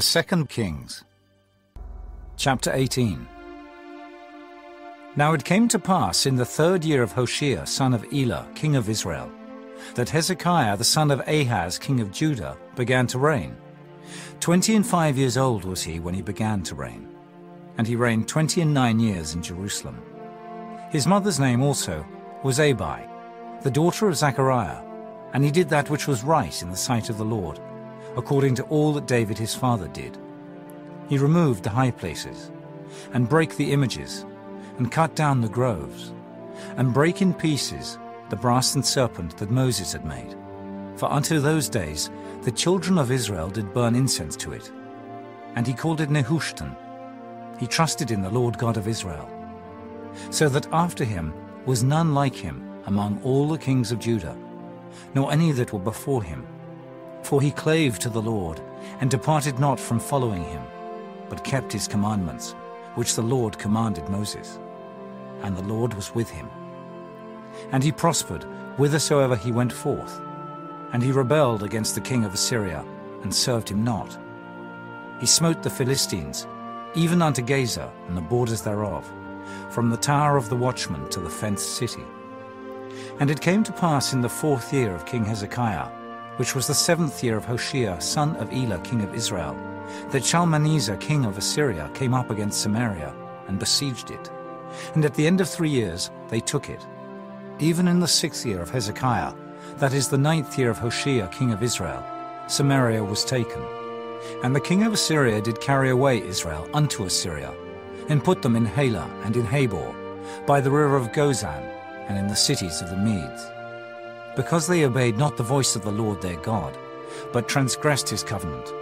2 Kings Chapter 18 Now it came to pass in the third year of Hoshea son of Elah, king of Israel, that Hezekiah the son of Ahaz, king of Judah, began to reign. Twenty and five years old was he when he began to reign, and he reigned twenty and nine years in Jerusalem. His mother's name also was Abi, the daughter of Zechariah, and he did that which was right in the sight of the Lord, according to all that David his father did. He removed the high places, and brake the images, and cut down the groves, and brake in pieces the brasen serpent that Moses had made. For unto those days the children of Israel did burn incense to it. And he called it Nehushtan. He trusted in the Lord God of Israel. So that after him was none like him among all the kings of Judah, nor any that were before him. For he clave to the Lord, and departed not from following him, but kept his commandments, which the Lord commanded Moses. And the Lord was with him. And he prospered whithersoever he went forth. And he rebelled against the king of Assyria, and served him not. He smote the Philistines, even unto Gaza and the borders thereof, from the tower of the watchman to the fenced city. And it came to pass in the fourth year of King Hezekiah, which was the seventh year of Hoshea son of Elah king of Israel, that Shalmaneser king of Assyria came up against Samaria, and besieged it. And at the end of three years they took it. Even in the sixth year of Hezekiah, that is the ninth year of Hoshea king of Israel, Samaria was taken. And the king of Assyria did carry away Israel unto Assyria, and put them in Halah and in Habor, by the river of Gozan, and in the cities of the Medes. Because they obeyed not the voice of the Lord their God, but transgressed his covenant,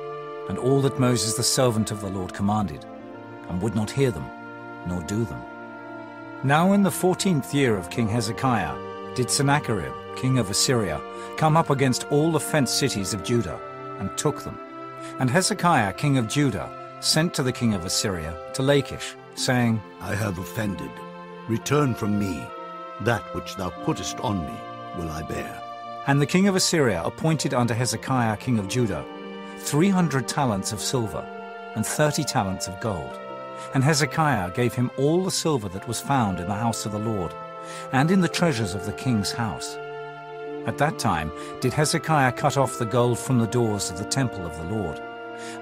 and all that Moses the servant of the Lord commanded, and would not hear them, nor do them. Now in the fourteenth year of King Hezekiah did Sennacherib, king of Assyria, come up against all the fenced cities of Judah, and took them. And Hezekiah, king of Judah, sent to the king of Assyria, to Lachish, saying, I have offended. Return from me. That which thou puttest on me will I bear. And the king of Assyria appointed unto Hezekiah, king of Judah, three hundred talents of silver, and thirty talents of gold. And Hezekiah gave him all the silver that was found in the house of the Lord, and in the treasures of the king's house. At that time did Hezekiah cut off the gold from the doors of the temple of the Lord,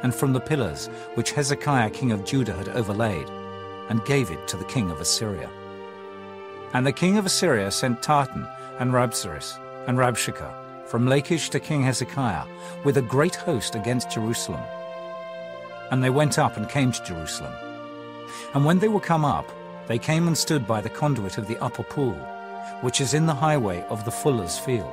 and from the pillars which Hezekiah king of Judah had overlaid, and gave it to the king of Assyria. And the king of Assyria sent Tartan and Rabsaris and Rabshakeh from Lachish to King Hezekiah with a great host against Jerusalem. And they went up and came to Jerusalem. And when they were come up, they came and stood by the conduit of the upper pool, which is in the highway of the fuller's field.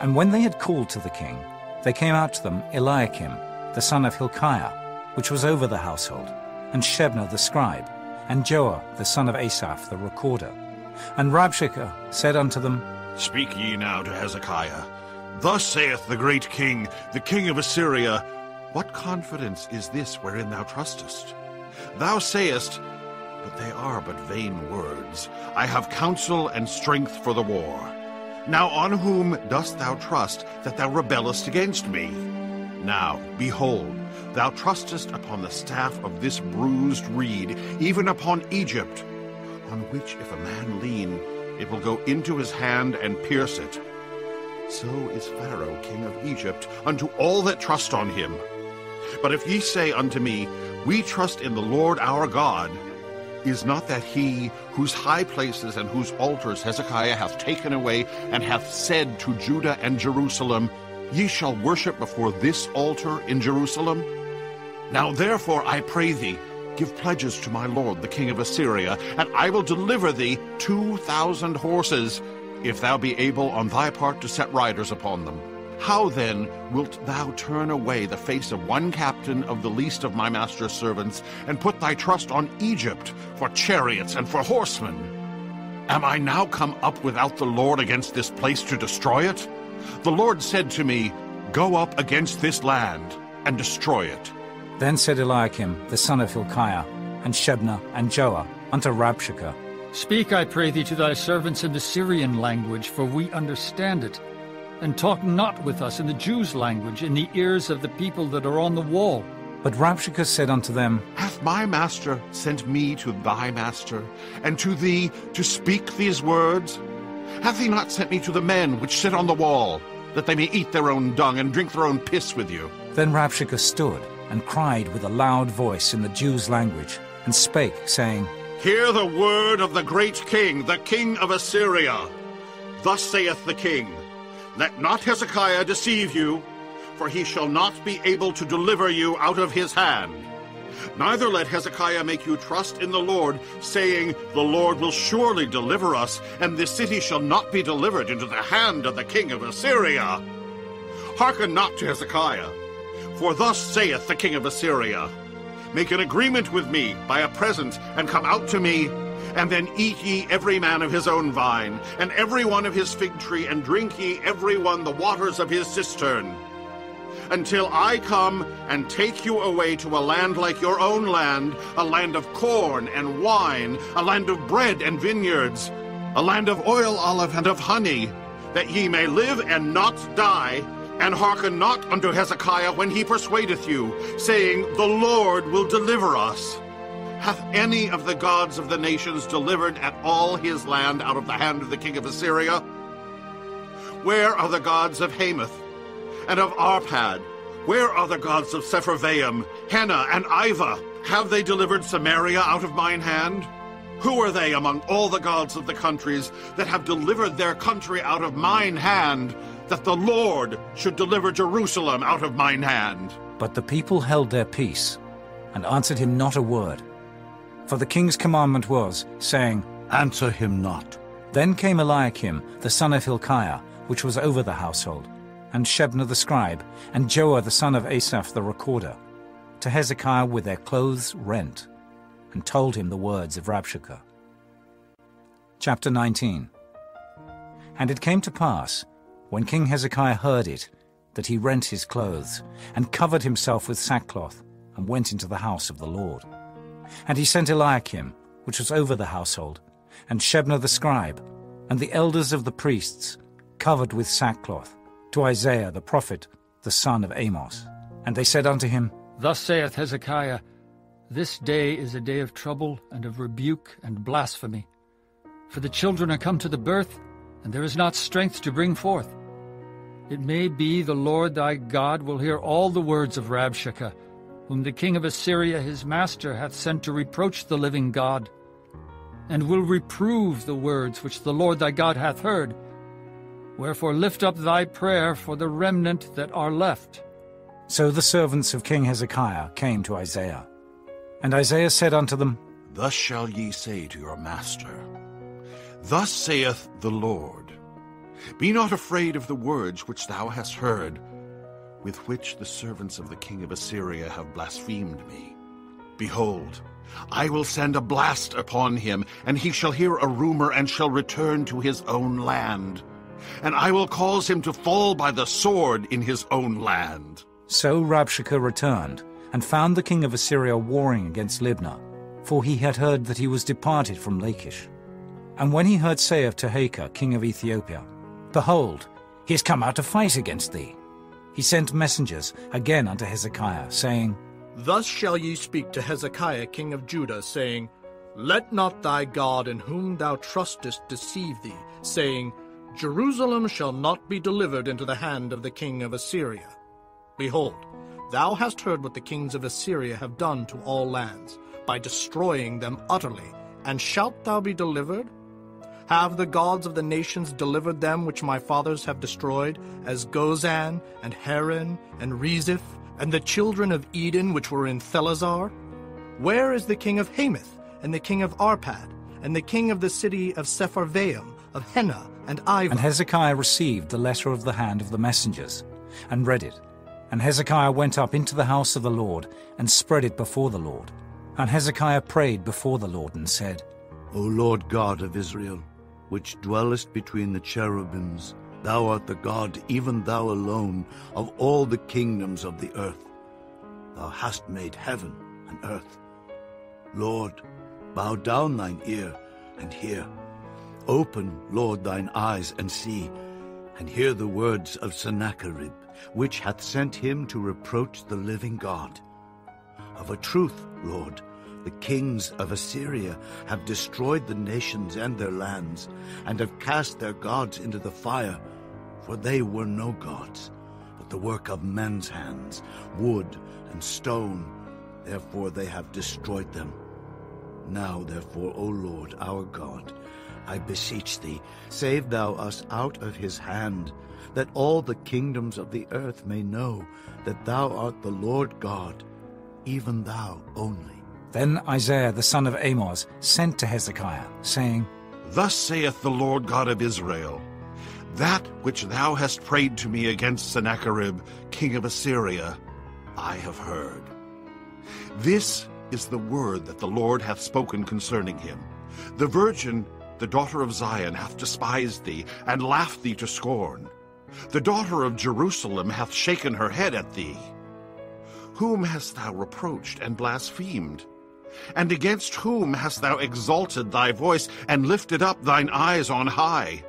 And when they had called to the king, they came out to them Eliakim, the son of Hilkiah, which was over the household, and Shebna the scribe, and Joah the son of Asaph the recorder. And Rabshakeh said unto them, Speak ye now to Hezekiah. Thus saith the great king, the king of Assyria, What confidence is this wherein thou trustest? Thou sayest, but they are but vain words. I have counsel and strength for the war. Now on whom dost thou trust that thou rebellest against me? Now, behold, thou trustest upon the staff of this bruised reed, even upon Egypt, on which if a man lean, it will go into his hand and pierce it. So is Pharaoh king of Egypt unto all that trust on him. But if ye say unto me, We trust in the Lord our God, is not that he whose high places and whose altars Hezekiah hath taken away, and hath said to Judah and Jerusalem, Ye shall worship before this altar in Jerusalem? Now therefore I pray thee, give pledges to my lord the king of Assyria, and I will deliver thee two thousand horses, if thou be able on thy part to set riders upon them. How then wilt thou turn away the face of one captain of the least of my master's servants, and put thy trust on Egypt for chariots and for horsemen? Am I now come up without the Lord against this place to destroy it? The Lord said to me, Go up against this land and destroy it. Then said Eliakim, the son of Hilkiah, and Shebna, and Joah, unto Rabshakeh, Speak, I pray thee, to thy servants in the Syrian language, for we understand it. And talk not with us in the Jews' language, in the ears of the people that are on the wall. But Rabshakeh said unto them, Hath my master sent me to thy master, and to thee to speak these words? Hath he not sent me to the men which sit on the wall, that they may eat their own dung and drink their own piss with you? Then Rabshakeh stood and cried with a loud voice in the Jews' language, and spake, saying, Hear the word of the great king, the king of Assyria. Thus saith the king, Let not Hezekiah deceive you, for he shall not be able to deliver you out of his hand. Neither let Hezekiah make you trust in the Lord, saying, The Lord will surely deliver us, and this city shall not be delivered into the hand of the king of Assyria. Hearken not to Hezekiah, for thus saith the king of Assyria, Make an agreement with me by a present, and come out to me, and then eat ye every man of his own vine, and every one of his fig tree, and drink ye every one the waters of his cistern until I come and take you away to a land like your own land, a land of corn and wine, a land of bread and vineyards, a land of oil, olive, and of honey, that ye may live and not die, and hearken not unto Hezekiah when he persuadeth you, saying, The Lord will deliver us. Hath any of the gods of the nations delivered at all his land out of the hand of the king of Assyria? Where are the gods of Hamath? and of Arpad? Where are the gods of Sepharvaim, Hena, and Ivah? Have they delivered Samaria out of mine hand? Who are they among all the gods of the countries that have delivered their country out of mine hand, that the Lord should deliver Jerusalem out of mine hand? But the people held their peace, and answered him not a word. For the king's commandment was, saying, Answer him not. Then came Eliakim, the son of Hilkiah, which was over the household, and Shebna the scribe, and Joah the son of Asaph the recorder, to Hezekiah with their clothes rent, and told him the words of Rabshakeh. Chapter 19 And it came to pass, when King Hezekiah heard it, that he rent his clothes, and covered himself with sackcloth, and went into the house of the Lord. And he sent Eliakim, which was over the household, and Shebna the scribe, and the elders of the priests, covered with sackcloth, to Isaiah the prophet, the son of Amoz. And they said unto him, Thus saith Hezekiah, This day is a day of trouble and of rebuke and blasphemy. For the children are come to the birth, and there is not strength to bring forth. It may be the Lord thy God will hear all the words of Rabshakeh, whom the king of Assyria his master hath sent to reproach the living God, and will reprove the words which the Lord thy God hath heard, Wherefore lift up thy prayer for the remnant that are left. So the servants of King Hezekiah came to Isaiah. And Isaiah said unto them, Thus shall ye say to your master, Thus saith the Lord, Be not afraid of the words which thou hast heard, with which the servants of the king of Assyria have blasphemed me. Behold, I will send a blast upon him, and he shall hear a rumor, and shall return to his own land and I will cause him to fall by the sword in his own land. So Rabshakeh returned, and found the king of Assyria warring against Libnah, for he had heard that he was departed from Lachish. And when he heard say of Tirhakah, king of Ethiopia, Behold, he is come out to fight against thee, he sent messengers again unto Hezekiah, saying, Thus shall ye speak to Hezekiah king of Judah, saying, Let not thy God in whom thou trustest deceive thee, saying, Jerusalem shall not be delivered into the hand of the king of Assyria. Behold, thou hast heard what the kings of Assyria have done to all lands, by destroying them utterly, and shalt thou be delivered? Have the gods of the nations delivered them which my fathers have destroyed, as Gozan, and Haran, and Rezeph, and the children of Eden which were in Thelasar? Where is the king of Hamath, and the king of Arpad, and the king of the city of Sepharvaim, of Hena, and Ivah. And Hezekiah received the letter of the hand of the messengers, and read it. And Hezekiah went up into the house of the Lord, and spread it before the Lord. And Hezekiah prayed before the Lord, and said, O Lord God of Israel, which dwellest between the cherubims, thou art the God, even thou alone, of all the kingdoms of the earth. Thou hast made heaven and earth. Lord, bow down thine ear and hear. Open, Lord, thine eyes, and see, and hear the words of Sennacherib, which hath sent him to reproach the living God. Of a truth, Lord, the kings of Assyria have destroyed the nations and their lands, and have cast their gods into the fire, for they were no gods, but the work of men's hands, wood and stone. Therefore they have destroyed them. Now, therefore, O Lord, our God, I beseech thee, save thou us out of his hand, that all the kingdoms of the earth may know that thou art the Lord God, even thou only. Then Isaiah the son of Amoz sent to Hezekiah, saying, Thus saith the Lord God of Israel, That which thou hast prayed to me against Sennacherib, king of Assyria, I have heard. This is the word that the Lord hath spoken concerning him. The virgin, the daughter of Zion, hath despised thee, and laughed thee to scorn. The daughter of Jerusalem hath shaken her head at thee. Whom hast thou reproached and blasphemed? And against whom hast thou exalted thy voice, and lifted up thine eyes on high?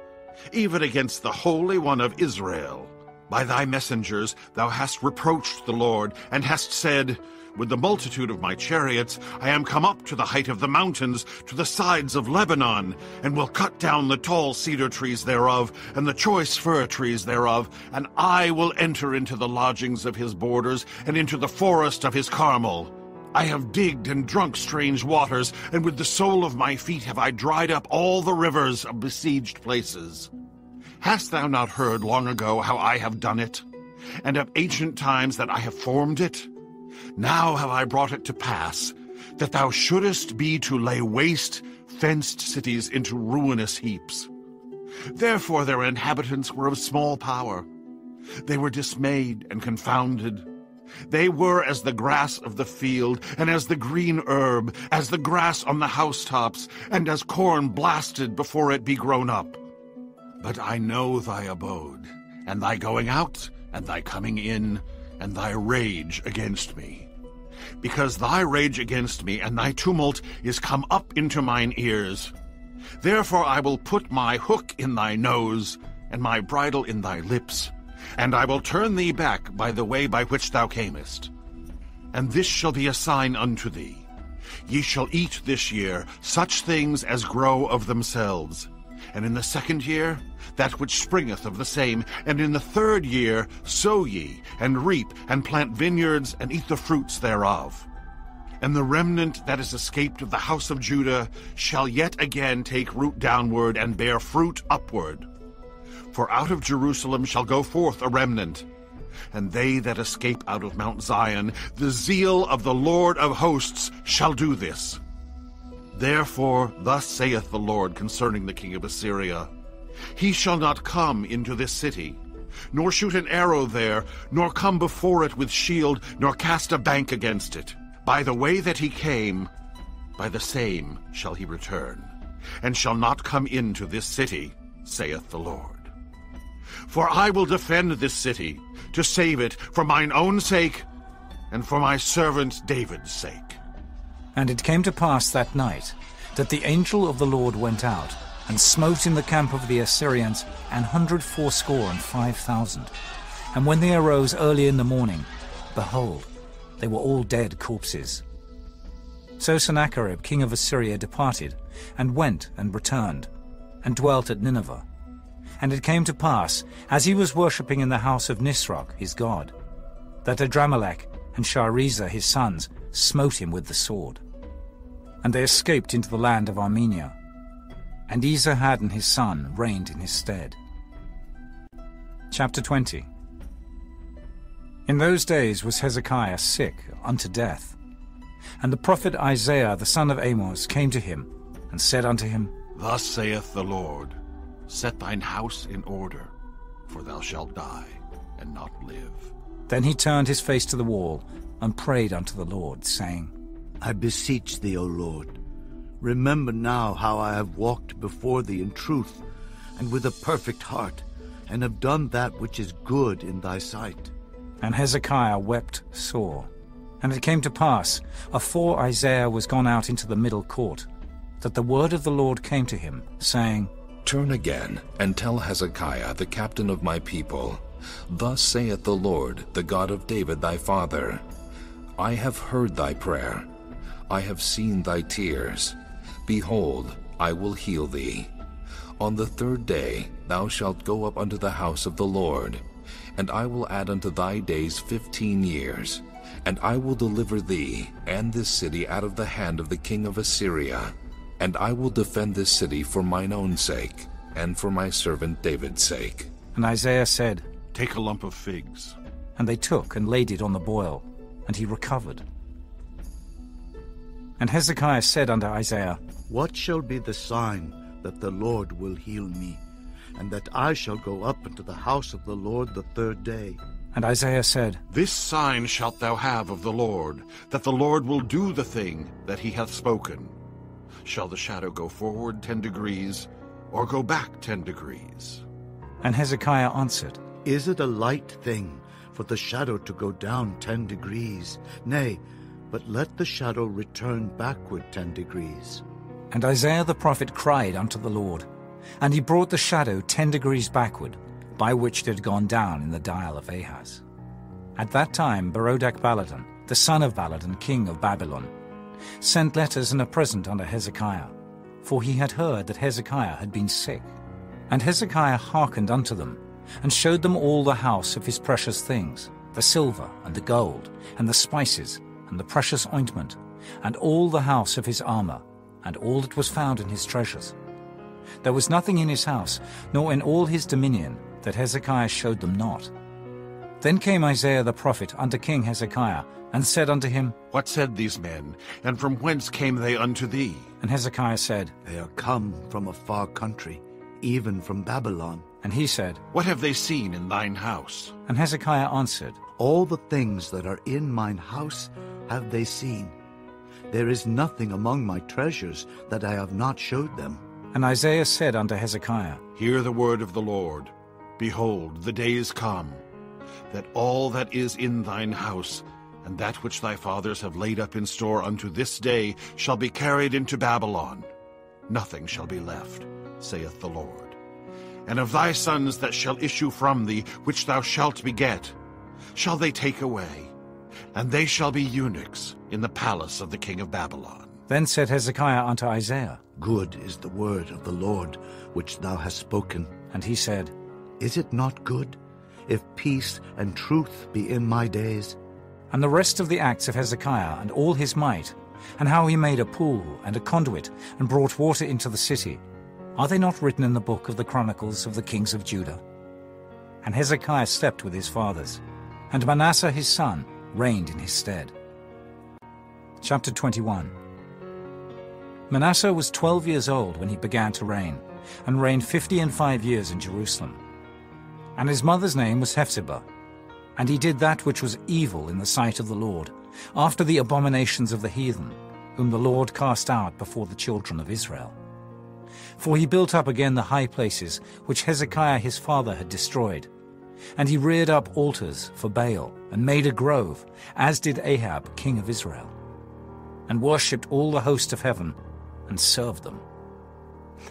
Even against the Holy One of Israel. By thy messengers thou hast reproached the Lord, and hast said, With the multitude of my chariots I am come up to the height of the mountains, to the sides of Lebanon, and will cut down the tall cedar trees thereof, and the choice fir trees thereof, and I will enter into the lodgings of his borders, and into the forest of his Carmel. I have digged and drunk strange waters, and with the sole of my feet have I dried up all the rivers of besieged places. Hast thou not heard long ago how I have done it, and of ancient times that I have formed it? Now have I brought it to pass, that thou shouldest be to lay waste fenced cities into ruinous heaps. Therefore their inhabitants were of small power. They were dismayed and confounded. They were as the grass of the field, and as the green herb, as the grass on the housetops, and as corn blasted before it be grown up. But I know thy abode, and thy going out, and thy coming in, and thy rage against me. Because thy rage against me and thy tumult is come up into mine ears. Therefore I will put my hook in thy nose, and my bridle in thy lips, and I will turn thee back by the way by which thou camest. And this shall be a sign unto thee. Ye shall eat this year such things as grow of themselves. And in the second year, that which springeth of the same. And in the third year, sow ye, and reap, and plant vineyards, and eat the fruits thereof. And the remnant that is escaped of the house of Judah shall yet again take root downward, and bear fruit upward. For out of Jerusalem shall go forth a remnant, and they that escape out of Mount Zion, the zeal of the Lord of hosts shall do this. Therefore thus saith the Lord concerning the king of Assyria, He shall not come into this city, nor shoot an arrow there, nor come before it with shield, nor cast a bank against it. By the way that he came, by the same shall he return, and shall not come into this city, saith the Lord. For I will defend this city, to save it for mine own sake, and for my servant David's sake. And it came to pass that night that the angel of the Lord went out, and smote in the camp of the Assyrians an hundred fourscore and five thousand. And when they arose early in the morning, behold, they were all dead corpses. So Sennacherib king of Assyria departed, and went and returned, and dwelt at Nineveh. And it came to pass, as he was worshipping in the house of Nisroch his god, that Adramelech and Sharezer his sons smote him with the sword. And they escaped into the land of Armenia. And Esarhaddon his son reigned in his stead. Chapter 20 In those days was Hezekiah sick unto death. And the prophet Isaiah the son of Amoz came to him, and said unto him, Thus saith the Lord, Set thine house in order, for thou shalt die, and not live. Then he turned his face to the wall, and prayed unto the Lord, saying, I beseech thee, O Lord, remember now how I have walked before thee in truth, and with a perfect heart, and have done that which is good in thy sight. And Hezekiah wept sore. And it came to pass, afore Isaiah was gone out into the middle court, that the word of the Lord came to him, saying, Turn again, and tell Hezekiah the captain of my people, Thus saith the Lord, the God of David thy father, I have heard thy prayer. I have seen thy tears. Behold, I will heal thee. On the third day thou shalt go up unto the house of the Lord, and I will add unto thy days fifteen years. And I will deliver thee and this city out of the hand of the king of Assyria. And I will defend this city for mine own sake, and for my servant David's sake. And Isaiah said, Take a lump of figs. And they took and laid it on the boil, and he recovered. And Hezekiah said unto Isaiah, What shall be the sign that the Lord will heal me, and that I shall go up into the house of the Lord the third day? And Isaiah said, This sign shalt thou have of the Lord, that the Lord will do the thing that he hath spoken. Shall the shadow go forward ten degrees, or go back ten degrees? And Hezekiah answered, Is it a light thing for the shadow to go down ten degrees? Nay, but let the shadow return backward ten degrees. And Isaiah the prophet cried unto the Lord, and he brought the shadow ten degrees backward, by which it had gone down in the dial of Ahaz. At that time Berodach Baladan, the son of Baladan, king of Babylon, sent letters and a present unto Hezekiah, for he had heard that Hezekiah had been sick. And Hezekiah hearkened unto them, and showed them all the house of his precious things, the silver and the gold, and the spices, and the precious ointment, and all the house of his armor, and all that was found in his treasures. There was nothing in his house, nor in all his dominion, that Hezekiah showed them not. Then came Isaiah the prophet unto King Hezekiah, and said unto him, What said these men, and from whence came they unto thee? And Hezekiah said, They are come from a far country, even from Babylon. And he said, What have they seen in thine house? And Hezekiah answered, All the things that are in mine house have they seen. There is nothing among my treasures that I have not showed them. And Isaiah said unto Hezekiah, Hear the word of the Lord. Behold, the day is come, that all that is in thine house, and that which thy fathers have laid up in store unto this day, shall be carried into Babylon. Nothing shall be left, saith the Lord. And of thy sons that shall issue from thee, which thou shalt beget, shall they take away, and they shall be eunuchs in the palace of the king of Babylon. Then said Hezekiah unto Isaiah, Good is the word of the Lord which thou hast spoken. and he said, Is it not good, if peace and truth be in my days? And the rest of the acts of Hezekiah, and all his might, and how he made a pool and a conduit, and brought water into the city, are they not written in the book of the chronicles of the kings of Judah? And Hezekiah slept with his fathers, and Manasseh his son reigned in his stead. Chapter 21 Manasseh was twelve years old when he began to reign, and reigned fifty and five years in Jerusalem. And his mother's name was Hephzibah. And he did that which was evil in the sight of the Lord, after the abominations of the heathen, whom the Lord cast out before the children of Israel. For he built up again the high places which Hezekiah his father had destroyed. And he reared up altars for Baal, and made a grove, as did Ahab king of Israel, and worshipped all the host of heaven, and served them.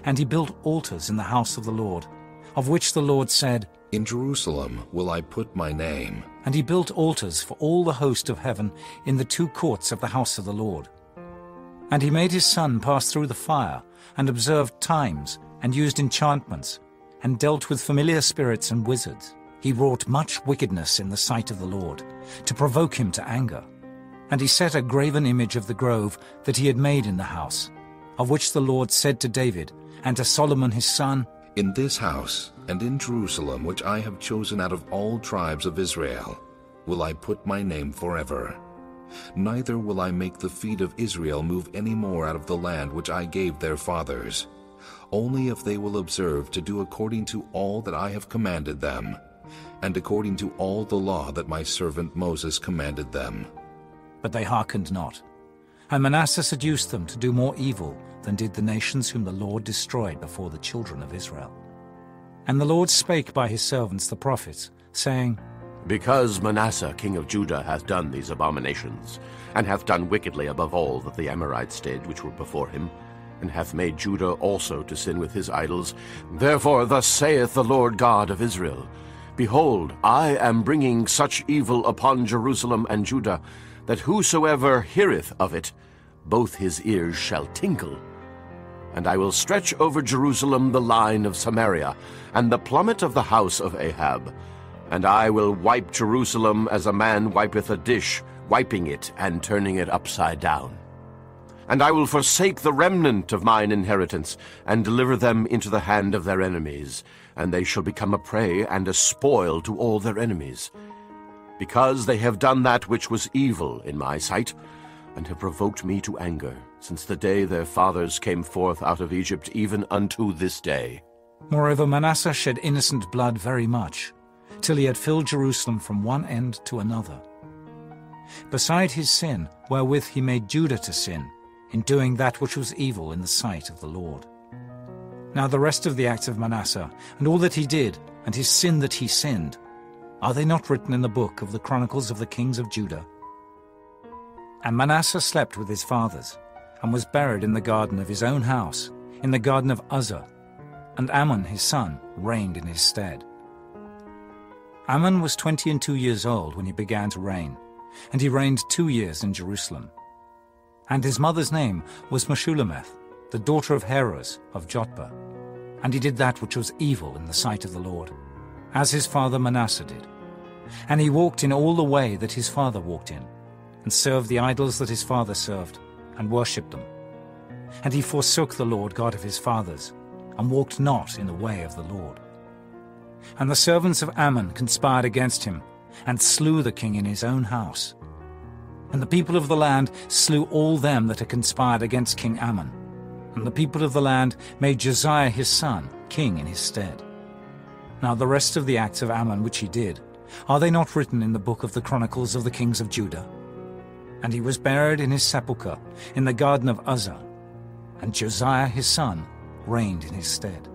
And he built altars in the house of the Lord, of which the Lord said, In Jerusalem will I put my name. And he built altars for all the host of heaven in the two courts of the house of the Lord. And he made his son pass through the fire, and observed times, and used enchantments, and dealt with familiar spirits and wizards. He wrought much wickedness in the sight of the Lord, to provoke him to anger. And he set a graven image of the grove that he had made in the house, of which the Lord said to David and to Solomon his son, In this house and in Jerusalem, which I have chosen out of all tribes of Israel, will I put my name forever. Neither will I make the feet of Israel move any more out of the land which I gave their fathers, only if they will observe to do according to all that I have commanded them, and according to all the law that my servant Moses commanded them. But they hearkened not. And Manasseh seduced them to do more evil than did the nations whom the Lord destroyed before the children of Israel. And the Lord spake by his servants the prophets, saying, Because Manasseh king of Judah hath done these abominations, and hath done wickedly above all that the Amorites did which were before him, and hath made Judah also to sin with his idols, therefore thus saith the Lord God of Israel, Behold, I am bringing such evil upon Jerusalem and Judah, that whosoever heareth of it, both his ears shall tingle. And I will stretch over Jerusalem the line of Samaria, and the plummet of the house of Ahab. And I will wipe Jerusalem as a man wipeth a dish, wiping it and turning it upside down. And I will forsake the remnant of mine inheritance, and deliver them into the hand of their enemies, and they shall become a prey and a spoil to all their enemies. Because they have done that which was evil in my sight, and have provoked me to anger, since the day their fathers came forth out of Egypt, even unto this day. Moreover, Manasseh shed innocent blood very much, till he had filled Jerusalem from one end to another. Beside his sin, wherewith he made Judah to sin, in doing that which was evil in the sight of the Lord. Now the rest of the acts of Manasseh, and all that he did, and his sin that he sinned, are they not written in the book of the Chronicles of the Kings of Judah? And Manasseh slept with his fathers, and was buried in the garden of his own house, in the garden of Uzza, and Amon his son reigned in his stead. Amon was twenty and two years old when he began to reign, and he reigned two years in Jerusalem. And his mother's name was Meshullemeth, the daughter of Haruz of Jotbah. And he did that which was evil in the sight of the Lord, as his father Manasseh did. And he walked in all the way that his father walked in, and served the idols that his father served, and worshipped them. And he forsook the Lord God of his fathers, and walked not in the way of the Lord. And the servants of Amon conspired against him, and slew the king in his own house. And the people of the land slew all them that had conspired against King Amon. And the people of the land made Josiah his son king in his stead. Now the rest of the acts of Amon which he did, are they not written in the book of the Chronicles of the kings of Judah? And he was buried in his sepulchre in the garden of Uzza, and Josiah his son reigned in his stead.